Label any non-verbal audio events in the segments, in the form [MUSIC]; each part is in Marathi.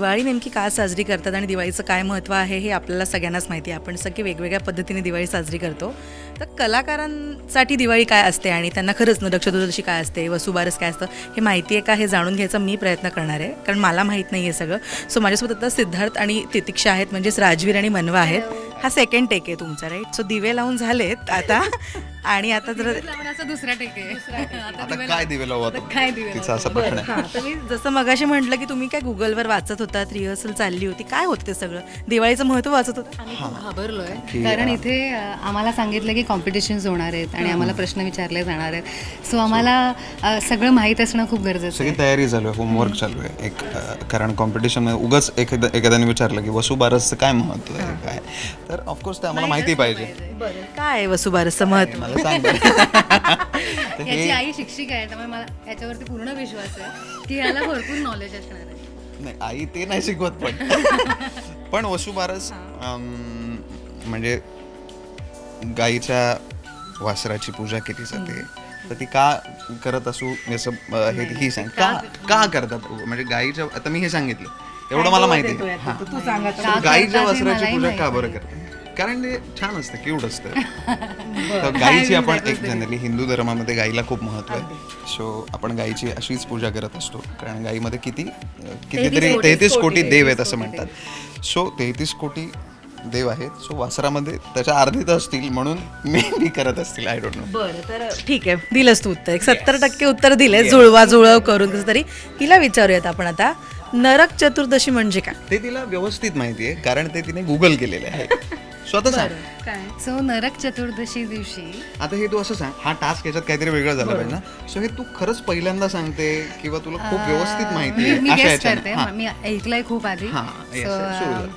दिवाळी नेमकी का साजरी करतात आणि दिवाळीचं काय महत्त्व आहे हे आपल्याला सगळ्यांनाच माहिती आहे. आपण सगळे वेगवेगळ्या पद्धतीने दिवाळी साजरी करतो. तर कलाकारांसाठी दिवाळी काय असते आणि त्यांना खरंच नरक चतुर्दशी काय असते वसुबारस काय असतं हे माहिती आहे का हे जाणून घ्यायचा मी प्रयत्न करणार आहे. कारण मला माहीत नाही आहे सगळं. सो माझ्यासोबत आता सिद्धार्थ आणि तितिक्षा आहेत म्हणजेच राजवीर आणि मनवा आहेत. हा सेकंड टेक आहे तुमचा राईट सो दिवे लावून झालेत. आता आणि आता जर लावण्याचा दुसरा टेक आहे. आता काय दिवे काय दिवे तिचा असा प्रश्न आहे. हां तर मी जसं मगाशी म्हटलं की तुम्ही काय गुगलवर वाचत होतात रिहर्सल चालली होती काय होतं ते सगळं? दिवाळीचं महत्त्व वाचत होतं. घाबरलोय. कारण इथे आम्हाला सांगितलं की कॉम्पिटिशन्स होणार आहेत आणि आम्हाला प्रश्न विचारले जाणार आहेत. सो आम्हाला सगळं माहीत असणं खूप गरजेचं सगळी आहे. तयारी चालू आहे होमवर्क चालू आहे. एक कारण कॉम्पिटिशन उगाच एखाद्या एखाद्याने विचारलं की वसुबारसचं काय महत्त्व आहे काय? तर ऑफकोर्स ते आम्हाला माहिती पाहिजे. बरं. काय आहे वसुबारसचं महत्त्व? मला सांग [LAUGHS] [LAUGHS] याची आई शिक्षिका आहे त्यामुळे मला याच्यावरती पूर्ण विश्वास आहे. की याला भरपूर नॉलेज असणार आहे. नाही आई ते नाही शिकवत पण. [LAUGHS] पण वसुबारस म्हणजे गाईच्या वासराची पूजा केली जाते. तर ती का करत असू? अ, हे ही सांग. का का करतात? म्हणजे गाईच्या आता मी हे सांगितलं. एवढं मला माहिती आहे. गाईच्या वासराची पूजा का बरं करतात? कारण ते छान असतं क्यूट असतं. [LAUGHS] तर गाईची आपण एक जनरली हिंदू धर्मामध्ये गाईला खूप महत्त्व आहे. सो आपण गाईची अशीच पूजा करत असतो. कारण गाईमध्ये किती कितीतरी तेहतीस कोटी देव आहेत असं म्हणतात. सो तेहतीस कोटी देव आहेत. सो वासरामध्ये त्याच्या अर्धी तर असतील म्हणून मे बी करत असतील. आय डोंट नो बरं तर ठीक आहे. दिलंच तू उत्तर. एक सत्तर टक्के उत्तर दिले जुळवा जुळव करून कसं तरी. तिला विचारूयात आपण आता. नरक चतुर्दशी म्हणजे काय? ते तिला व्यवस्थित माहिती आहे कारण ते तिने गुगल केलेले आहे. [LAUGHS] स्वतः सांग. काय? सो नरक चतुर्दशी दिवशी आता हे तू असं सांग हा टास्क याच्यात काहीतरी वेगळं झालं पाहिजे ना? सो हे तू खरंच पहिल्यांदा सांगते किंवा तुला खूप व्यवस्थित माहिती मी- मी आहे अशा गेस याच्यानं. करते. हा. मी ऐकलंय खूप आधी. हा, yes, So, yes, सुरू अ, कर.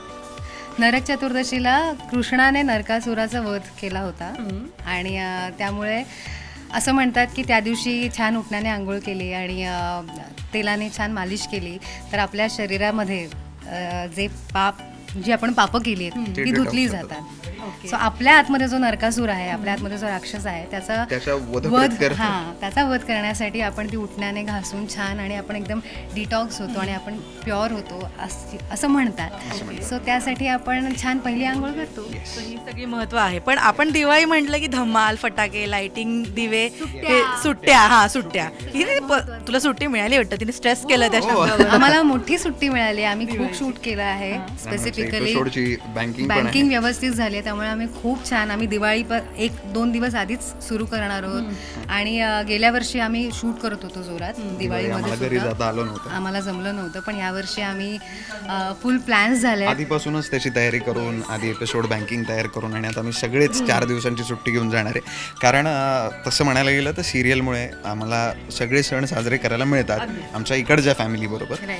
नरक चतुर्दशीला कृष्णाने नरकासुराचा वध केला होता. आणि अ, त्यामुळे असं म्हणतात की त्या दिवशी छान उठण्याने आंघोळ केली आणि अ, तेलाने छान मालिश केली. तर आपल्या शरीरामध्ये अ, जे पाप जी आपण पापं केली आहेत ते धुतली. जातात सो आपल्या आतमध्ये जो नरकासूर आहे आपल्या आतमध्ये जो राक्षस आहे त्याचा त्याचा वध हा त्याचा वध करण्यासाठी आपण ती उठण्याने घासून छान आणि आपण एकदम डिटॉक्स होतो आणि आपण प्युअर होतो अस- असं म्हणतात. सो त्यासाठी आपण छान पहिली आंघोळ करतो. ही सगळी महत्त्व आहे. पण आपण दिवाळी म्हटलं की धमाल फटाके लाइटिंग दिवे हे सुट्ट्या हा सुट्ट्या. तुला सुट्टी मिळाली वाटतं? तिने स्ट्रेस केलं त्या शब्दावर. [LAUGHS] आम्हाला मोठी सुट्टी मिळाली. आम्ही खूप शूट केलं आहे स्पेसिफिकली बँकिंग व्यवस्थित झाली आहे. त्यामुळे आम्ही खूप छान आम्ही दिवाळी पर एक दोन दिवस आधीच सुरू करणार आहोत. आणि गेल्या वर्षी आम्ही शूट करत होतो जोरात दिवाळीमध्ये आम्हाला घरी सुद्धा. जाता आलं नव्हतं. आम्हाला जमलं नव्हतं पण यावर्षी आम्ही फुल प्लॅन्स झाले. आधीपासूनच त्याची तयारी करून आधी एपिसोड बँकिंग तयार करून आणि आता आम्ही सगळेच चार दिवसांची सुट्टी घेऊन जाणार आहे. कारण तसं म्हणायला गेलं तर सिरियलमुळे आम्हाला सगळे सण साजरे करायला मिळतात आमच्या इकडच्या फॅमिली बरोबर.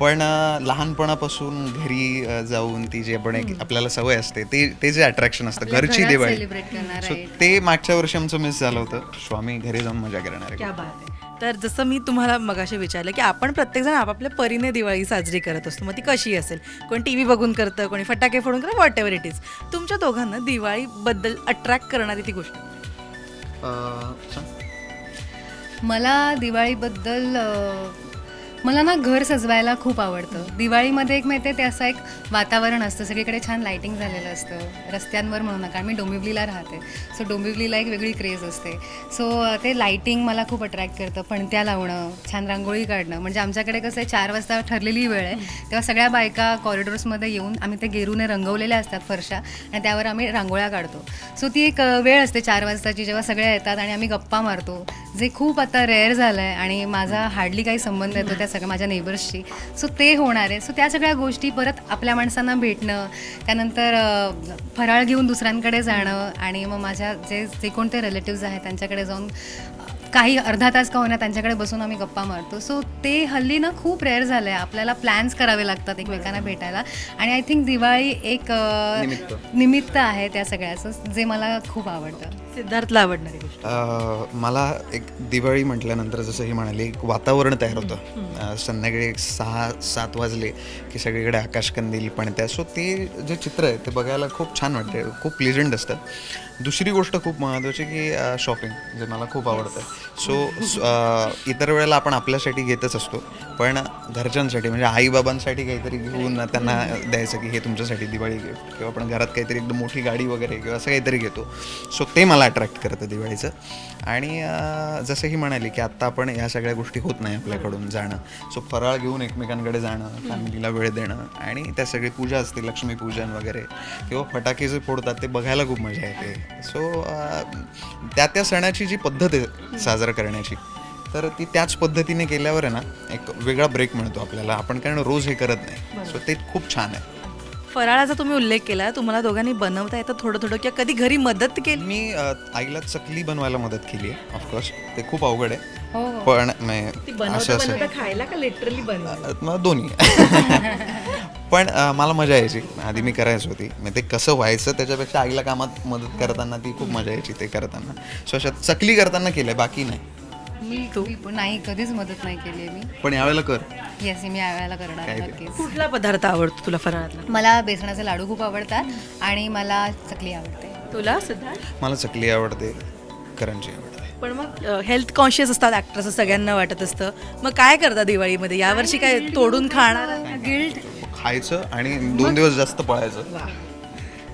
पण लहानपणापासून घरी जाऊन ती जी आपण एक आपल्याला सवय असते ते ते जे अट्रॅक्शन असतं. घरची दिवाळी. So, ते मागच्या वर्षी आमचं मिस झालं होतं. सो आम्ही घरी जाऊन मजा करणार आहे क्या बात आहे. तर जसं मी तुम्हाला मगाशी विचारलं की आपण प्रत्येकजण आपापल्या परीने दिवाळी साजरी करत असतो. मग ती कशी असेल? कोणी टी व्ही बघून करतं कोणी फटाके फोडून करतं वॉट एव्हर इट इज तुमच्या दोघांना दिवाळीबद्दल अट्रॅक्ट करणारी ती गोष्ट. मला दिवाळीबद्दल मला ना घर सजवायला खूप आवडतं. दिवाळीमध्ये एक माहिती ते असं एक वातावरण असतं. सगळीकडे छान लायटिंग झालेलं असतं. रस्त्यांवर म्हणू नका. मी डोंबिवलीला राहते. सो डोंबिवलीला एक वेगळी क्रेज असते. सो ते लायटिंग मला खूप अट्रॅक्ट करतं. पणत्या लावणं छान रांगोळी काढणं. म्हणजे आमच्याकडे कसं आहे चार वाजता ठरलेली वेळ आहे. तेव्हा सगळ्या बायका कॉरिडोर्समध्ये येऊन आम्ही ते गेरूने रंगवलेल्या असतात फरशा. आणि त्यावर आम्ही रांगोळ्या काढतो. सो ती एक वेळ असते चार वाजताची. जेव्हा सगळ्या येतात आणि आम्ही गप्पा मारतो. जे खूप आता रेअर झालं आहे आणि माझा हार्डली काही संबंध येतो त्या सगळ्या माझ्या नेबर्सशी सो ते होणार आहे. सो त्या सगळ्या गोष्टी परत आपल्या माणसांना भेटणं त्यानंतर फराळ घेऊन दुसऱ्यांकडे जाणं आणि मग माझ्या जे जे कोणते रिलेटिव्ज आहेत त्यांच्याकडे जाऊन काही अर्धा तास का होईना त्यांच्याकडे बसून आम्ही गप्पा मारतो. सो ते हल्ली ना खूप रेअर झालं आहे आपल्याला प्लॅन्स करावे लागतात एकमेकांना भेटायला. आणि आय थिंक दिवाळी एक. निमित्त आहे त्या सगळ्याचं जे मला खूप आवडतं. सिद्धार्थला आवडणारी गोष्ट. मला एक दिवाळी म्हटल्यानंतर जसं ही म्हणाली एक वातावरण तयार होतं. संध्याकाळी एक सहा सात वाजले की सगळीकडे आकाशकंदील पण त्या सो ते जे चित्र आहे ते बघायला खूप छान वाटते खूप प्लेजंट असतं दुसरी गोष्ट खूप महत्त्वाची की शॉपिंग जे मला खूप आवडतं. सो इतर वेळेला आपण आपल्यासाठी घेतच असतो पण घरच्यांसाठी म्हणजे आईबाबांसाठी काहीतरी घेऊन त्यांना द्यायचं की हे तुमच्यासाठी दिवाळी गिफ्ट किंवा आपण घरात काहीतरी एकदम मोठी गाडी वगैरे किंवा असं काहीतरी घेतो. सो ते मला अट्रॅक्ट करतं दिवाळीचं. आणि जसं ही म्हणाली की आत्ता आपण ह्या सगळ्या गोष्टी होत नाही आपल्याकडून जाणं. सो फराळ घेऊन एकमेकांकडे जाणं फॅमिलीला वेळ देणं आणि त्या सगळी पूजा असते लक्ष्मीपूजन वगैरे. किंवा फटाके जे फोडतात ते बघायला खूप मजा येते. सो त्या त्या सणाची जी पद्धत आहे साजरा करण्याची तर ती त्याच पद्धतीने केल्यावर आहे ना एक वेगळा ब्रेक मिळतो आपल्याला. आपण कारण रोज हे करत नाही. सो ते खूप छान आहे. फराळाचा तुम्ही उल्लेख केला तुम्हाला दोघांनी बनवता येतं थोडं थोडं किंवा कधी घरी मदत केली? मी आईला चकली बनवायला मदत केली आहे ऑफकोर्स ते खूप अवघड आहे. हो हो. पण खायला का लिटरली मला दोन्ही. [LAUGHS] पण मला मजा यायची. आधी मी करायचो होती. मग ते कसं व्हायचं त्याच्यापेक्षा आईला कामात मदत करताना ती खूप मजा यायची ते करताना. सो अशा चकली करताना केलंय बाकी नाही. मी नाही कधीच मदत नाही केली मी. पण यावेळेला कर. येस मी यावेळेला करणार? नक्कीच. कुठला पदार्थ आवडतो तुला फराळातला? मला बेसनाचे लाडू खूप आवडतात आणि मला चकली आवडते. तुला सिद्धार्थ? मला चकली आवडते करंजी आवडते. पण मग हेल्थ कॉन्शियस असतात ऍक्टर असं सगळ्यांना वाटत असतं. मग काय करता दिवाळीमध्ये? यावर्षी काय तोडून खाणार? गिल्ट खायचं आणि दोन दिवस जास्त पळायचं.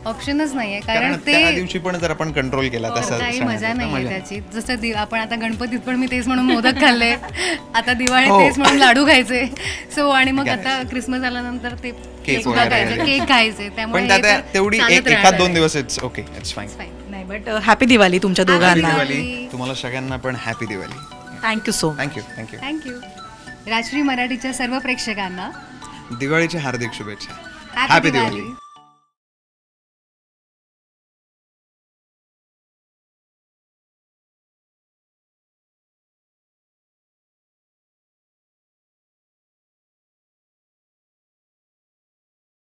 ऑप्शनच नाहीये कारण त्या ते दिवशी पण जर आपण कंट्रोल केला तसा काही मजा नाहीये त्याची. जसं दि- आपण आता गणपतीत पण मी तेच म्हणून मोदक खाल्ले. [LAUGHS] आता दिवाळीत हो. तेच म्हणून लाडू खायचे. सो आणि मग. आता क्रिसमस आल्यानंतर ते केक खायचे. केक खायचे. त्यामुळे हे तेवढी एखाद दोन. दिवस इट्स ओके इट्स फाईन. नाही बट हॅपी दिवाळी तुमच्या दोघांना. दिवाळी तुम्हाला सगळ्यांना पण happy Diwali thank you so thank you thank you thank you Rajshri मराठीच्या सर्व प्रेक्षकांना दिवाळीची हार्दिक शुभेच्छा. हॅपी दिवाळी. दिवाळी